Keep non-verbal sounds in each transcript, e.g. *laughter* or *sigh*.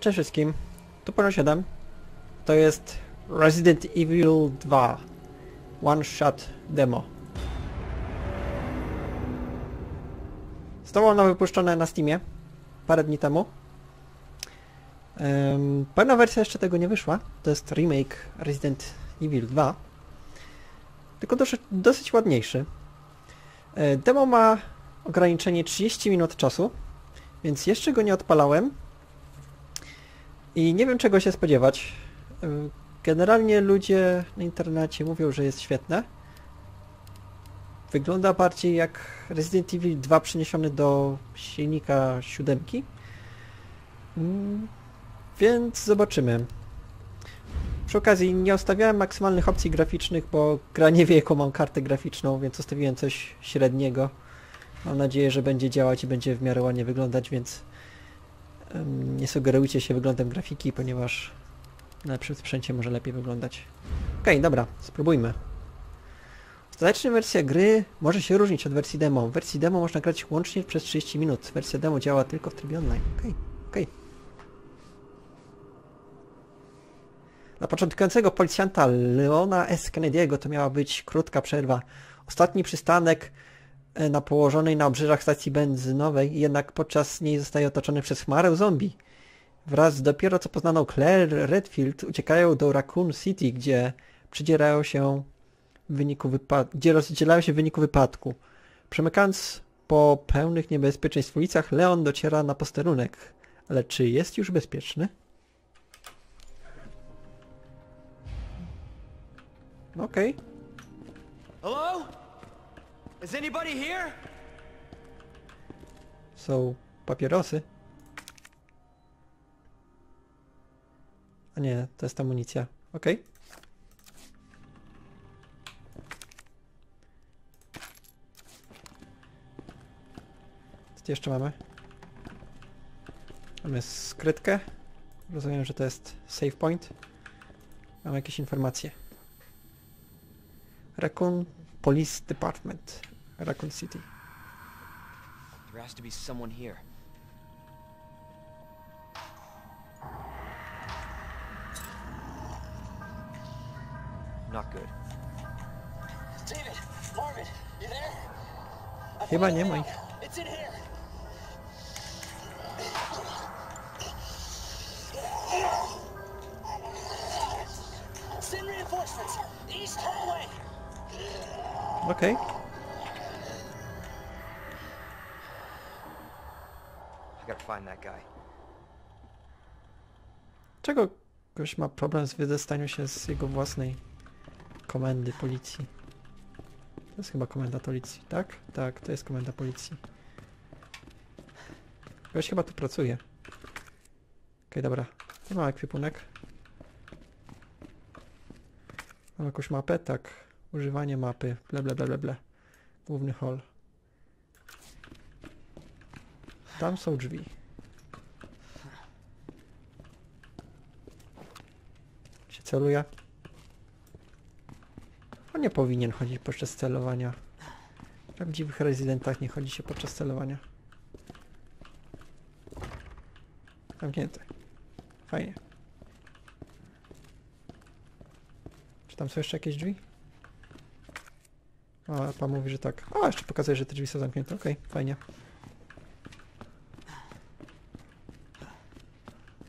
Cześć wszystkim, tu Polo 7. To jest Resident Evil 2 One Shot Demo. Zostało ono wypuszczone na Steamie parę dni temu. Um, pełna wersja jeszcze tego nie wyszła. To jest remake Resident Evil 2. Tylko dosyć, dosyć ładniejszy. E, Demo ma ograniczenie 30 minut czasu, więc jeszcze go nie odpalałem. I nie wiem czego się spodziewać. Ym, Generalnie ludzie na internecie mówią, że jest świetne. Wygląda bardziej jak Resident Evil 2 przeniesiony do silnika siódemki. Mm, Więc zobaczymy. Przy okazji nie ustawiałem maksymalnych opcji graficznych, bo gra nie wie jaką mam kartę graficzną, więc ustawiłem coś średniego. Mam nadzieję, że będzie działać i będzie w miarę ładnie wyglądać, więc nie sugerujcie się wyglądem grafiki, ponieważ na lepszym sprzęcie może lepiej wyglądać. Okej, dobra, spróbujmy. Ostateczna wersja gry może się różnić od wersji demo. W wersji demo można grać łącznie przez 30 minut. Wersja demo działa tylko w trybie online. Okej, okej. Dla początkującego policjanta Leona S. Kennedy'ego to miała być krótka przerwa. Ostatni przystanek na położonej na obrzeżach stacji benzynowej, jednak podczas niej zostaje otoczony przez chmarę zombie. Wraz z dopiero co poznaną Claire Redfield uciekają do Raccoon City, gdzie przedzierają się w wyniku wypadku, gdzie rozdzielają się w wyniku wypadku. Przemykając po pełnych niebezpieczeństw ulicach, Leon dociera na posterunek. Ale czy jest już bezpieczny? Okej. Hello? Is anybody here? Są papierosy. A nie, to jest amunicja. Okej. Co jeszcze mamy? Mamy skrytkę. Rozumiem, że to jest save point. Mamy jakieś informacje. Raccoon Police Department. Raccoon City. There has to be someone here. Not good. David, Marvin, you there? I Chyba found nie a ma ich. It's in here. Send reinforcements. East hallway. Okej. Ktoś ma problem z wydostaniem się z jego własnej komendy policji? To jest chyba komenda policji, tak? Tak, to jest komenda policji. Ktoś chyba tu pracuje. Okej, dobra. Nie ma ekwipunek. Mam jakąś mapę? Tak. Używanie mapy. Ble, ble, ble, ble, ble. Główny hall. Tam są drzwi. Celuje. On nie powinien chodzić podczas celowania. W prawdziwych rezydentach nie chodzi się podczas celowania. Zamknięte. Fajnie. Czy tam są jeszcze jakieś drzwi? O, pan mówi, że tak. O, jeszcze pokazuje, że te drzwi są zamknięte. Okej, fajnie.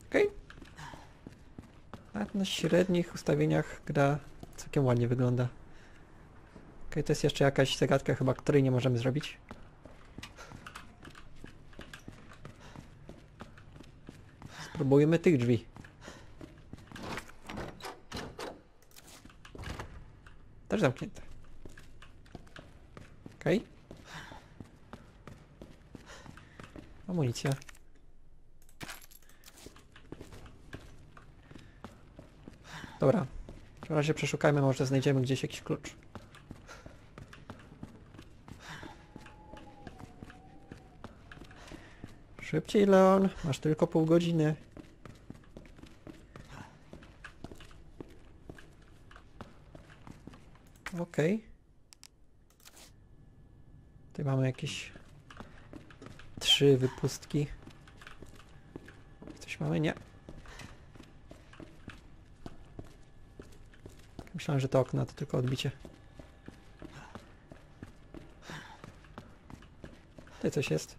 Okej. Nawet na średnich ustawieniach gra całkiem ładnie wygląda. Okej, to jest jeszcze jakaś zagadka chyba, której nie możemy zrobić. Spróbujmy tych drzwi. Też zamknięte. Okej. Amunicja. Dobra. W razie przeszukajmy, może znajdziemy gdzieś jakiś klucz. Szybciej, Leon. Masz tylko pół godziny. Okej. Tutaj mamy jakieś trzy wypustki. Coś mamy? Nie. Myślałem, że to okno to tylko odbicie. Tutaj coś jest.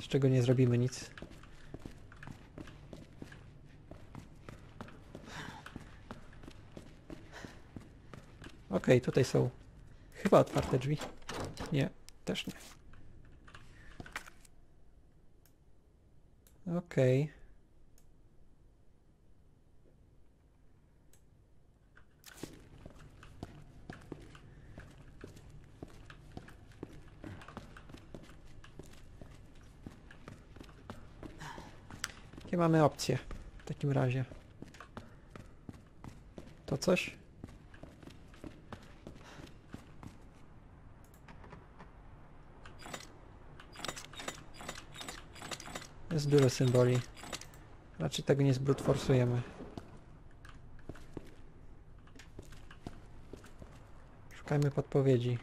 Z czego nie zrobimy nic. Okej, tutaj są chyba otwarte drzwi. Nie, też nie. Okej. Jakie mamy opcje w takim razie? To coś? Jest dużo symboli. Raczej tego nie zbrutforsujemy. Szukajmy podpowiedzi.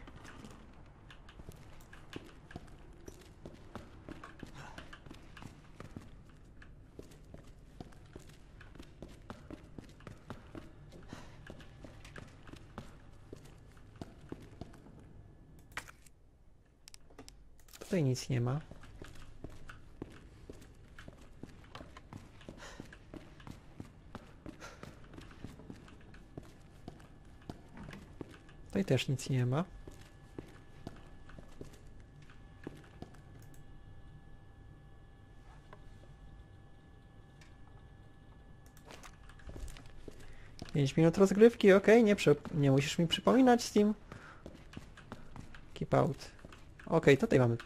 Tutaj nic nie ma. Tutaj też nic nie ma. Pięć minut rozgrywki, ok, nie, nie musisz mi przypominać Steam. Keep out. Ok, tutaj mamy,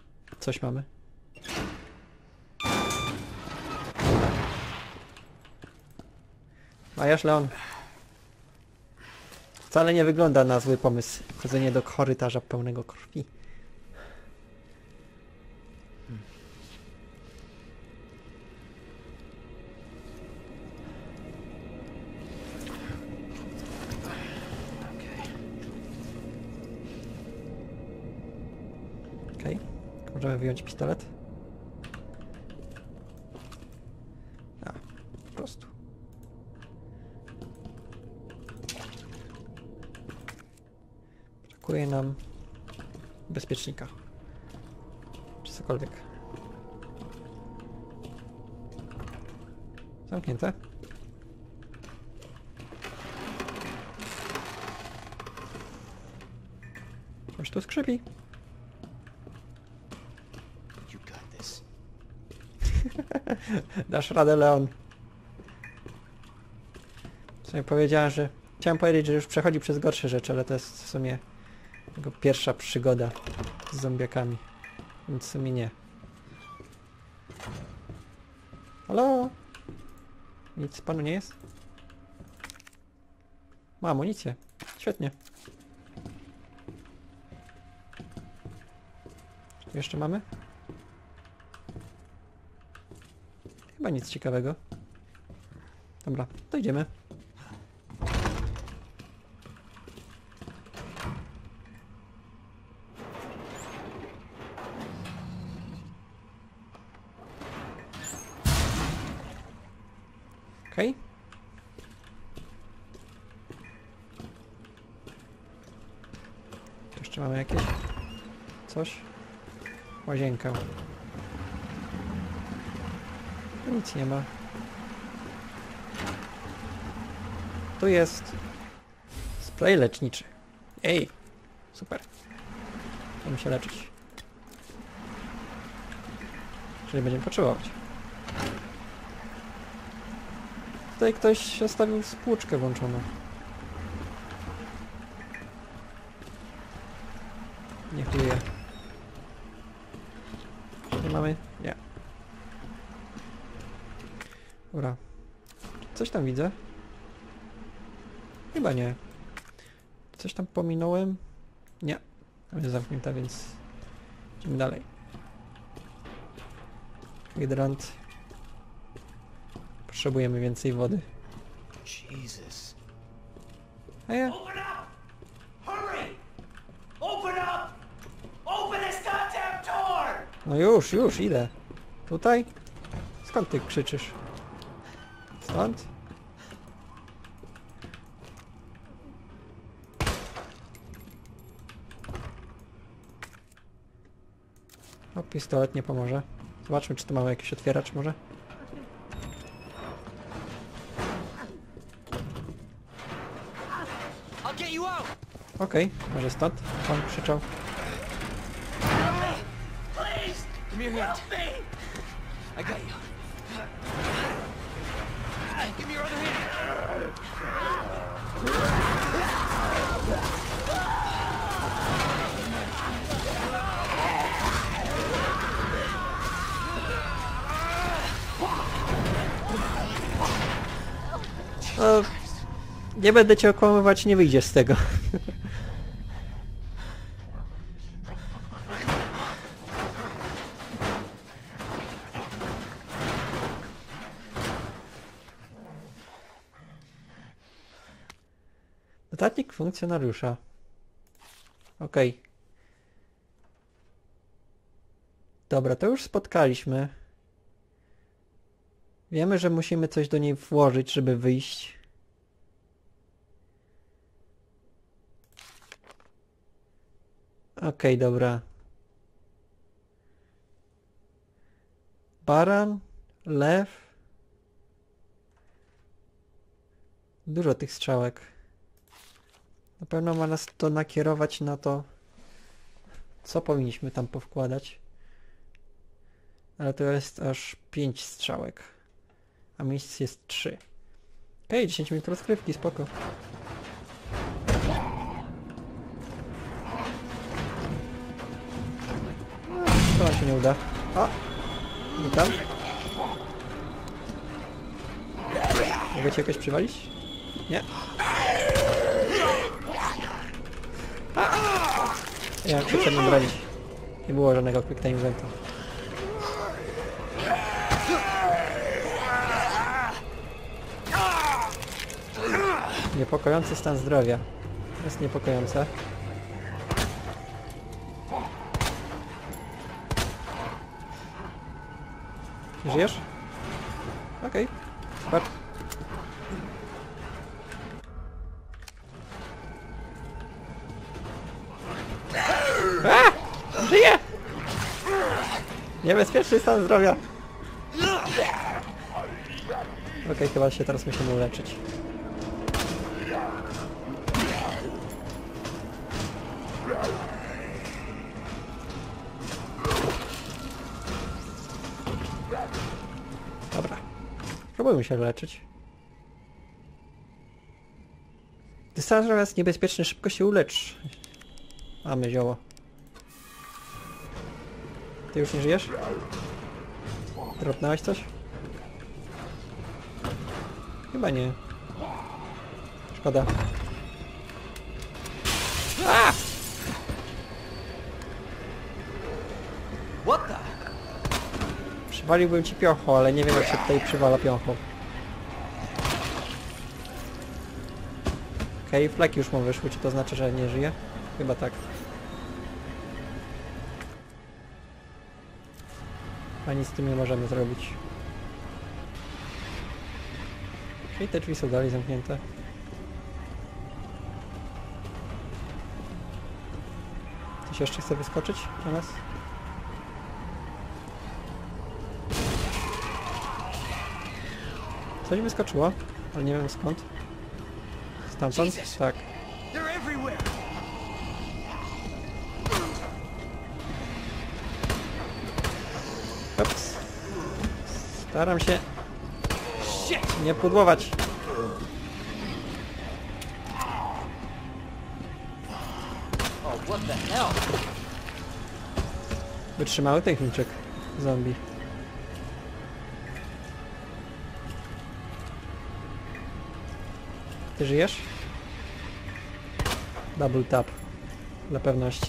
coś mamy. Majasz Leon. Wcale nie wygląda na zły pomysł. Chodzenie do korytarza pełnego krwi. Wyjąć pistolet. A, po prostu. Brakuje nam bezpiecznika. Czy cokolwiek. Zamknięte. Coś tu skrzypi. You got this. Dasz radę, Leon. W sumie powiedziałem, że... Chciałem powiedzieć, że już przechodzi przez gorsze rzeczy, ale to jest w sumie jego pierwsza przygoda z zombiakami. Więc w sumie nie. Halo? Nic panu nie jest? Ma amunicję. Świetnie. Jeszcze mamy? Chyba nic ciekawego. Dobra, to idziemy. Okej. Tu Jeszcze mamy jakieś... Coś? Łazienkę. Nic nie ma. Tu jest spray leczniczy. Ej, super. Będziemy się leczyć. Czyli będziemy potrzebować. Tutaj ktoś zostawił spłuczkę włączoną. Nie chuje. Nie mamy? Nie. Dobra. Coś tam widzę? Chyba nie. Coś tam pominąłem? Nie. Tam jest zamknięta, więc idziemy dalej. Hydrant. Potrzebujemy więcej wody. Jesus. A ja? Open up! Hurry! Open up! Open this goddamn door! No już, już, idę. Tutaj? Skąd ty krzyczysz? Stąd? O, pistolet nie pomoże. Zobaczmy, czy tu mamy jakiś otwieracz może. Okej, może stąd? Pan krzyczał. I got you. No, nie będę cię okłamywać, nie wyjdziesz z tego. Notatnik funkcjonariusza. Okej. Dobra, to już spotkaliśmy. Wiemy, że musimy coś do niej włożyć, żeby wyjść. Okej, dobra. Baran, lew. Dużo tych strzałek. Na pewno ma nas to nakierować na to, co powinniśmy tam powkładać. Ale to jest aż 5 strzałek. A miejsc jest 3. Okej, 10 minut rozgrywki, spoko. No, To nam się nie uda. O! Witam. Mogę cię jakoś przywalić? Nie. A! Ja nim bronić. Nie było żadnego quick time eventu. Niepokojący stan zdrowia. Jest niepokojące. Nie Żyjesz? Okej. Super. A! Żyję! Niebezpieczny stan zdrowia. Okej, chyba się teraz musimy uleczyć. Próbujmy się leczyć. Gdy jest niebezpieczny, szybko się ulecz. Mamy zioło. Ty już nie żyjesz? Dropnąłeś coś? Chyba nie. Szkoda. What the? Przywaliłbym ci piocho, ale nie wiem jak się tutaj przywala piocho. Okej, okay, flaki już mu wyszły, czy to znaczy, że nie żyje? Chyba tak. A nic z tym nie możemy zrobić. Czyli te drzwi są dalej zamknięte. Ktoś jeszcze chce wyskoczyć na nas? Coś wyskoczyło, ale nie wiem skąd. Stamtąd? Tak. Ups. Staram się nie pudłować. Oh? Wytrzymały techniczek zombie. Ty żyjesz? Double tap. Dla pewności.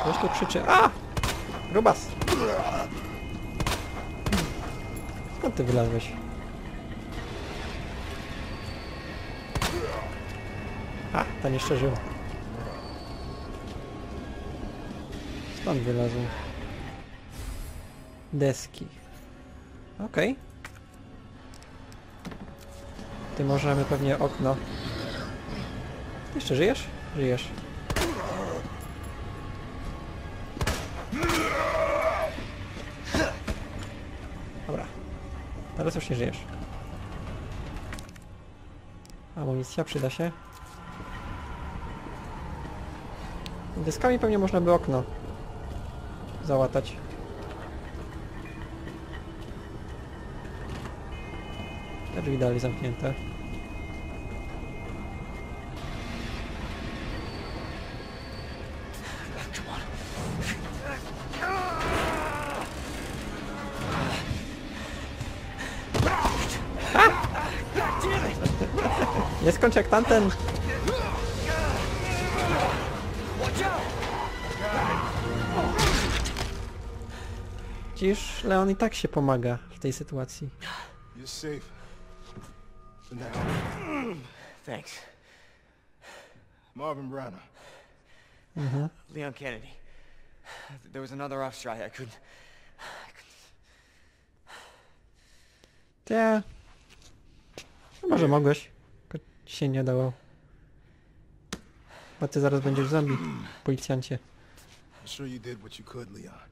Ktoś tu krzyczy. A! Grubas! Skąd ty wylazłeś? A, ten jeszcze żył. Skąd wylazł? Deski. Okej. Ty możemy pewnie okno. Jeszcze żyjesz? Żyjesz. Dobra. Teraz już nie żyjesz. Amunicja przyda się. Deskami pewnie można by okno załatać. Te drzwi dalej zamknięte. Nie skończ jak tamten. Dziś Leon i tak się pomaga w tej sytuacji. You're safe. For now. Thanks. Marvin Browner. Leon Kennedy. There was another off strike. I couldn't. Te. No może mogłeś. Tylko ci się nie dało. Bo ty zaraz będziesz zombie, policjancie. I'm sure you did what you could, Leon.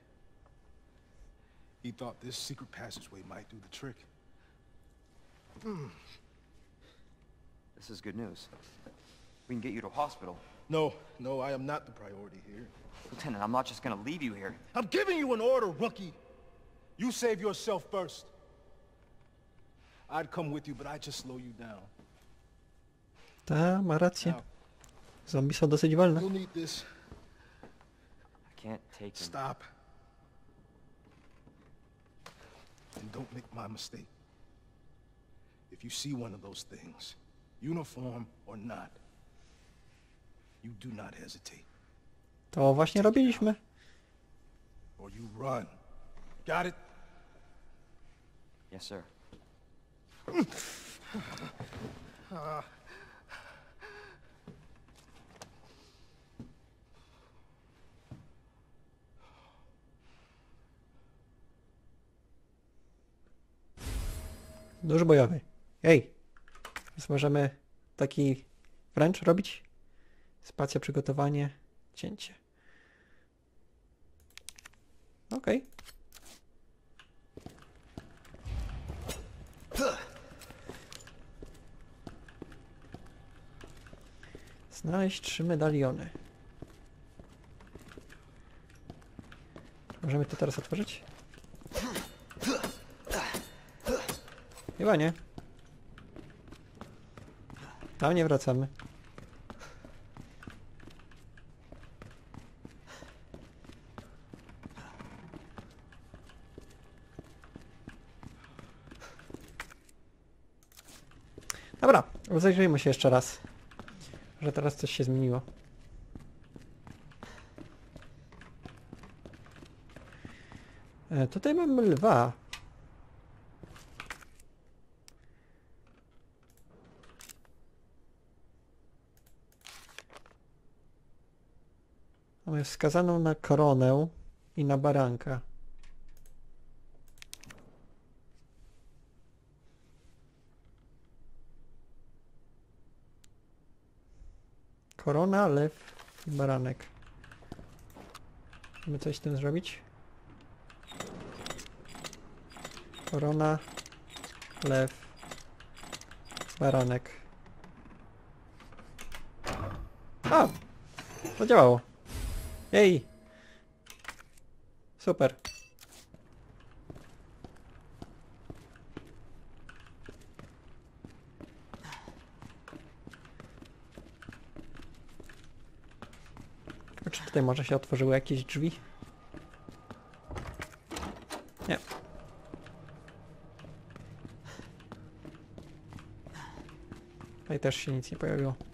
He thought this secret passageway might do the trick. Hmm. This is good news. We can get you to hospital. No, no, I am not the priority here. Lieutenant, I'm not just gonna leave you here. I'm giving you an order, rookie. You save yourself first. I'd come with you, but I'd just slow you down. Ta, ma rację. Now, Zombie są dosyć wolne. you'll need this. I can't take him. Stop. And don't make my mistake. If you see one of those things, uniform or not, you do not hesitate. To właśnie robiliśmy. Or you run. Got it? Yes, sir. *laughs* Ah. Nóż bojowy. Ej! Więc możemy taki wręcz robić. Spacja, przygotowanie, cięcie. Okej. Znaleźć trzy medaliony. Możemy to teraz otworzyć? Chyba nie. Tam nie wracamy. Dobra, rozejrzyjmy się jeszcze raz. Że teraz coś się zmieniło. E, tutaj mamy lwa. Mamy wskazaną na koronę i na baranka. Korona, lew i baranek. Musimy coś z tym zrobić? Korona, lew, baranek. A! Zadziałało. Ej! Super. Czy Tutaj może się otworzyły jakieś drzwi. Nie. Tutaj też się nic nie pojawiło.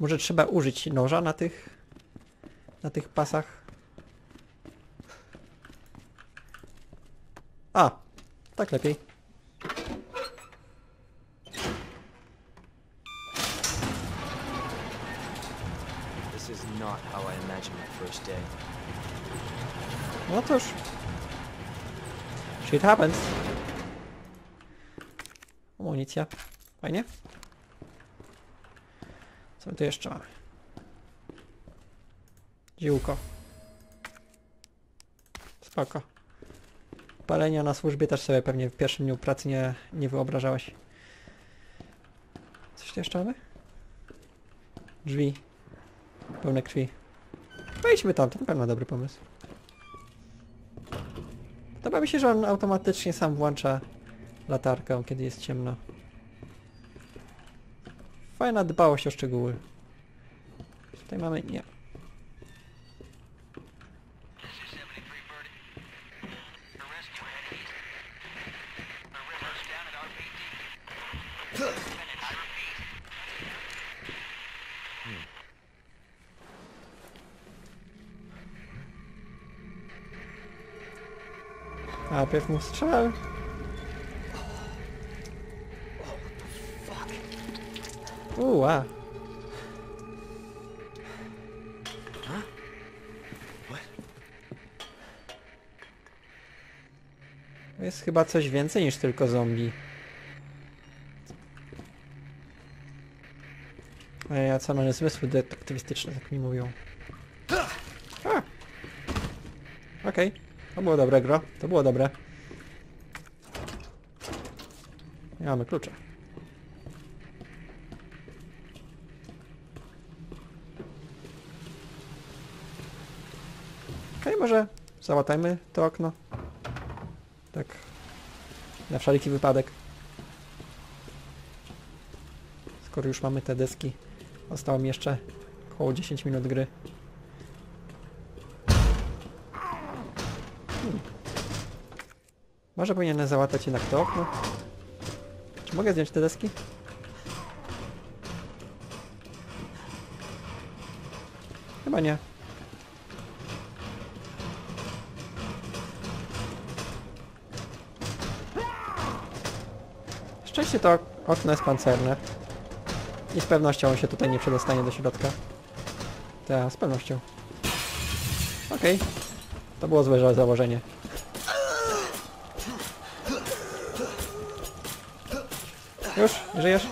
Może trzeba użyć noża na tych na tych pasach. A, tak lepiej. No cóż. Shit happens. Amunicja. Fajnie. Co my tu jeszcze mamy? Ziółko. Spoko. Palenia na służbie też sobie pewnie w pierwszym dniu pracy nie, nie wyobrażałeś. Coś tu jeszcze mamy? Drzwi. Pełne krwi. Wejdźmy tam, to na pewno dobry pomysł. Podoba mi się, że on automatycznie sam włącza latarkę, kiedy jest ciemno. Fajna dbałość o szczegóły. Tutaj mamy... nie. A najpierw mu. Uła. Jest chyba coś więcej niż tylko zombie. A ja co mam zmysły detektywistyczne, tak mi mówią. A! Okej. To było dobre, gro. To było dobre. Nie mamy klucza. Okej, może załatajmy to okno. Tak. Na wszelki wypadek. Skoro już mamy te deski. Zostało mi jeszcze około 10 minut gry. Może powinienem załatać jednak to okno? Czy mogę zdjąć te deski? Chyba nie. Szczęście to okno jest pancerne. I z pewnością on się tutaj nie przedostanie do środka. Tak, z pewnością. Okej. To było złe założenie. Już? Żyjesz?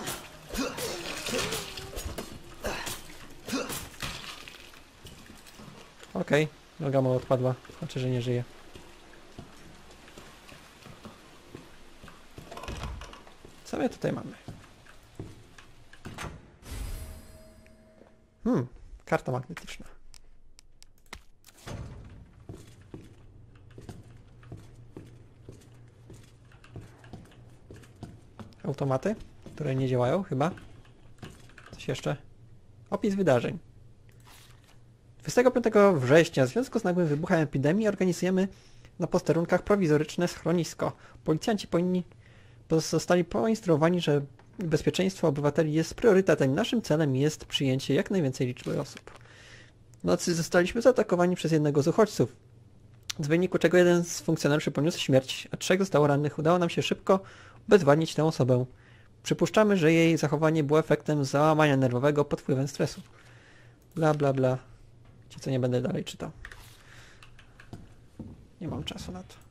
Okej, noga mu odpadła. Znaczy, że nie żyje. My tutaj mamy? Hmm, karta magnetyczna. Automaty, które nie działają chyba. Coś jeszcze? Opis wydarzeń. 25 września w związku z nagłym wybuchem epidemii organizujemy na posterunkach prowizoryczne schronisko. Policjanci powinni zostali poinstruowani, że bezpieczeństwo obywateli jest priorytetem. Naszym celem jest przyjęcie jak najwięcej liczby osób. W nocy zostaliśmy zaatakowani przez jednego z uchodźców, w wyniku czego jeden z funkcjonariuszy poniósł śmierć, a trzech zostało rannych. Udało nam się szybko obezwładnić tę osobę. Przypuszczamy, że jej zachowanie było efektem załamania nerwowego pod wpływem stresu. Bla bla bla. Ci co nie będę dalej czytał. Nie mam czasu na to.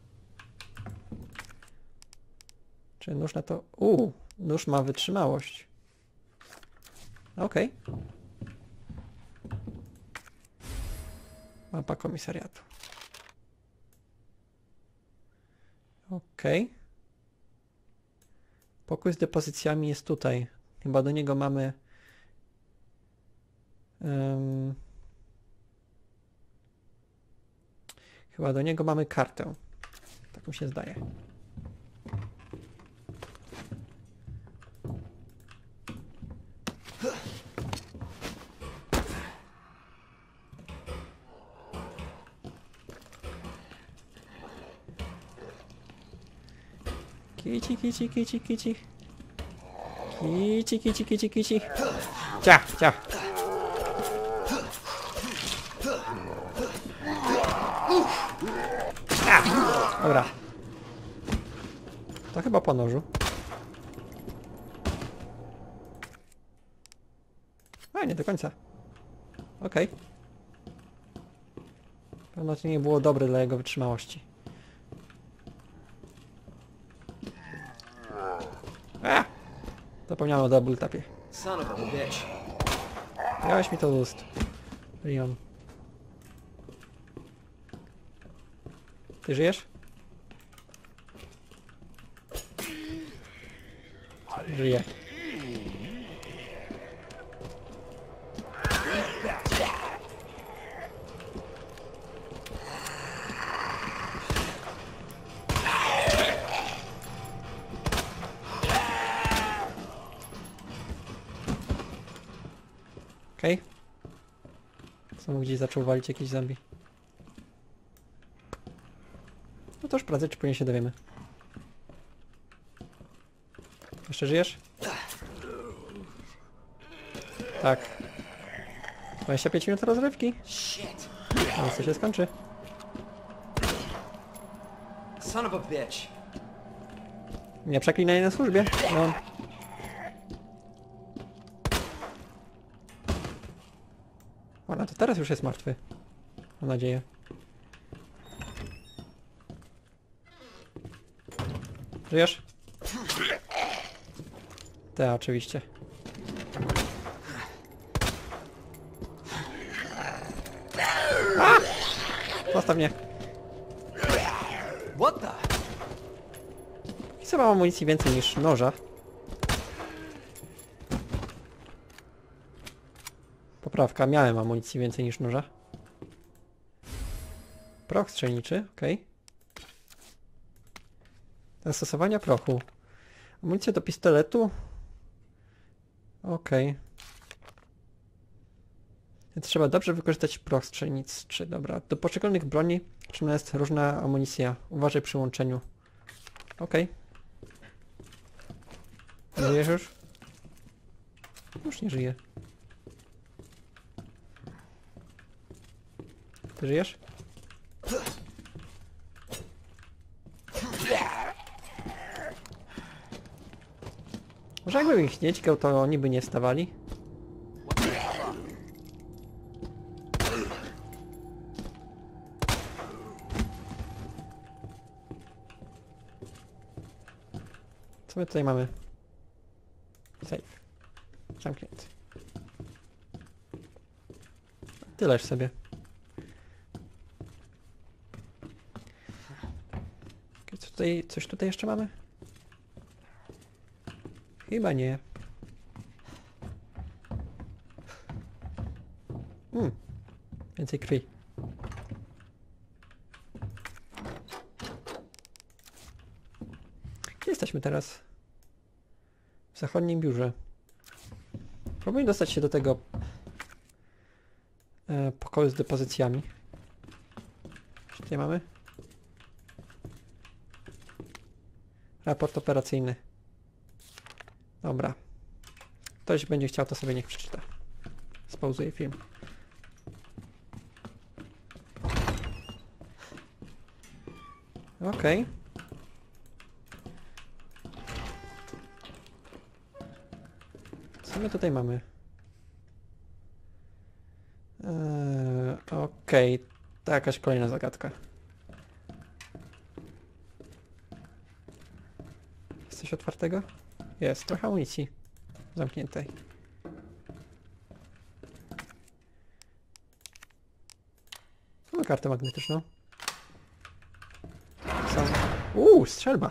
Czy nóż na to... Uuu, nóż ma wytrzymałość. Okej. Mapa komisariatu. Okej. Pokój z depozycjami jest tutaj. Chyba do niego mamy... em, chyba do niego mamy kartę. Tak mi się zdaje. Kici, kici, kici, kici. Kici, kici, kici, kici. Cia, cia. A, dobra. To chyba po nożu. A, nie do końca. Okej. Pewno to nie było dobre dla jego wytrzymałości. A! Zapomniałem o double tapie. Son of a bitch. Miałeś mi to z ust. Leon. Ty żyjesz? Żyję. Okej. Znowu gdzieś zaczął walić jakiś zombie. No to już prędzej czy później się dowiemy. Jeszcze żyjesz? Tak. 25 minut rozrywki. Więc to się skończy. Son of a bitch. Nie przeklinaj na służbie. No. To teraz już jest martwy. Mam nadzieję. Żyjesz? Tak, oczywiście. A! Zostaw mnie. What the? Co mam amunicji więcej niż noża? Poprawka, miałem amunicji więcej niż noża. Proch strzelniczy, okej. Zastosowania prochu. Amunicja do pistoletu. Okej. Więc trzeba dobrze wykorzystać proch strzelniczy. Dobra, do poszczególnych broni potrzebna jest różna amunicja. Uważaj przy łączeniu. Okej. Żyjesz już? Już nie żyje. Ty żyjesz? Może jakbym ich nie dźgał, to oni by nie stawali. Co my tutaj mamy? Safe. Zamknięty. Tyleż sobie. Okej, Co tutaj, coś tutaj jeszcze mamy? Chyba nie. Hmm. Więcej krwi. Gdzie jesteśmy teraz? W zachodnim biurze. Próbuję dostać się do tego e, pokoju z depozycjami. Co tutaj mamy? Raport operacyjny. Dobra. Ktoś będzie chciał, to sobie niech przeczyta. Spauzuję film. Okej. Co my tutaj mamy? Eee, Okej, to jakaś kolejna zagadka. Otwartego? Jest, trochę amunicji zamkniętej. Mamy kartę magnetyczną. Są. Uuu, strzelba!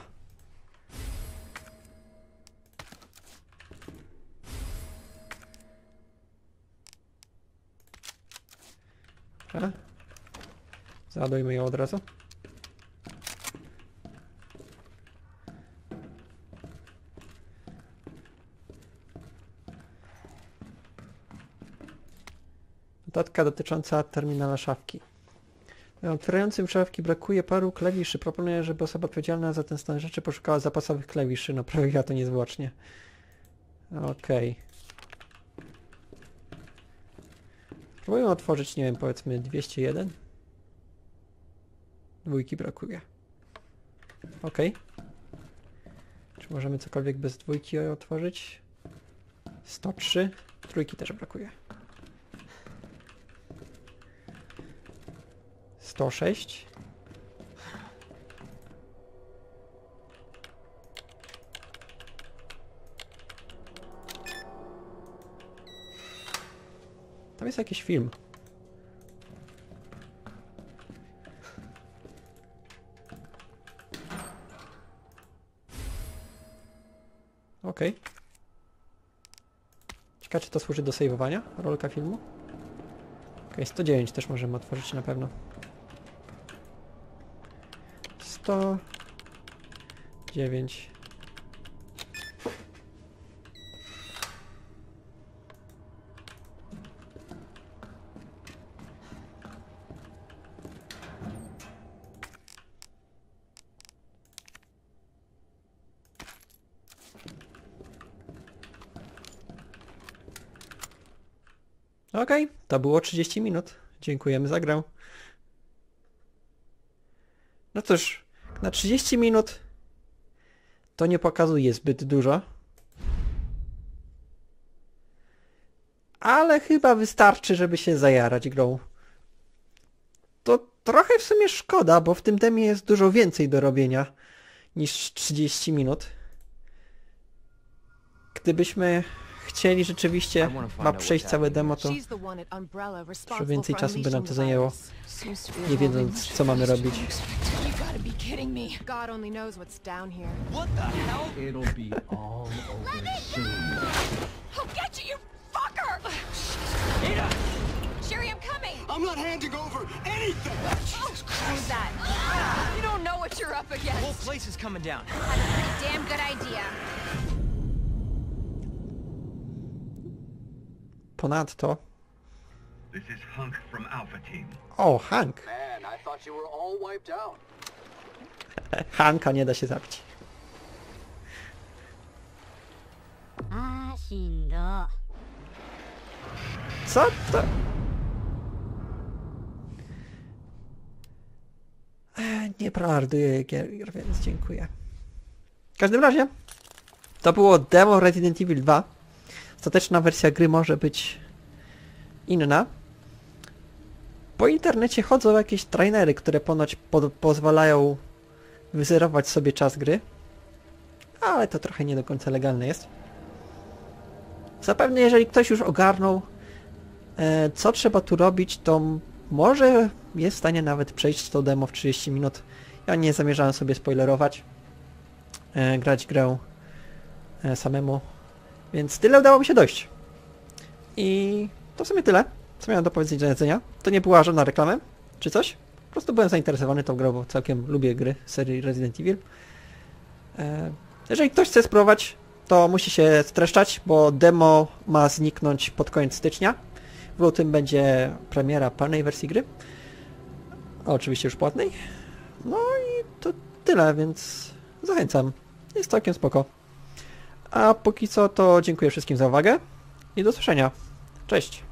Załadujmy ją od razu. Notatka dotycząca terminala szafki. Otwierającym szafki brakuje paru klawiszy. Proponuję, żeby osoba odpowiedzialna za ten stan rzeczy poszukała zapasowych klawiszy. No *laughs* prawie ja to niezwłocznie. Okej. Spróbujmy otworzyć, nie wiem, powiedzmy 201. Dwójki brakuje. Okej. Czy możemy cokolwiek bez dwójki otworzyć? 103. Trójki też brakuje. 106. Tam jest jakiś film. Okej. Ciekawe czy to służy do saveowania? Rolka filmu? Okej, 109 też możemy otworzyć na pewno. 109. Okej, to było 30 minut. Dziękujemy za grę. No cóż, na 30 minut to nie pokazuje zbyt dużo. Ale chyba wystarczy, żeby się zajarać grą. To trochę w sumie szkoda, bo w tym demie jest dużo więcej do robienia niż 30 minut. Gdybyśmy chcieli rzeczywiście ma przejść całe demo, to Dużo więcej czasu by nam to zajęło, nie wiedząc co mamy robić. You gotta be kidding me. God only knows what's down here. What the hell? It'll be all over soon. I'll get you, you fucker! Ada! Sherry, I'm coming! I'm not handing over anything! Oh, who's that? You don't know what you're up The whole against. place is coming down. That's a pretty damn good idea. Ponadto... This is Hunk from Alpha Team. O, Hank! Man, I thought you were Ponadto... O, Hank! *laughs* Hanka nie da się zabić. Co to? E, nie prarduję gier, więc dziękuję. W każdym razie, to było demo Resident Evil 2. Ostateczna wersja gry może być inna. Po internecie chodzą jakieś trainery, które ponoć po pozwalają wyzerować sobie czas gry. Ale to trochę nie do końca legalne jest. Zapewne jeżeli ktoś już ogarnął e, co trzeba tu robić, to może jest w stanie nawet przejść to demo w 30 minut. Ja nie zamierzałem sobie spoilerować, e, grać grę e, samemu, więc tyle udało mi się dojść. I to w sumie tyle, co miałem do powiedzenia do jedzenia. To nie była żadna reklama, czy coś. Po prostu byłem zainteresowany tą grą, bo całkiem lubię gry serii Resident Evil. E, jeżeli ktoś chce spróbować, to musi się streszczać, bo demo ma zniknąć pod koniec stycznia. W lutym będzie premiera pełnej wersji gry. Oczywiście już płatnej. No i to tyle, więc zachęcam. Jest całkiem spoko. A póki co to dziękuję wszystkim za uwagę i do usłyszenia. Cześć!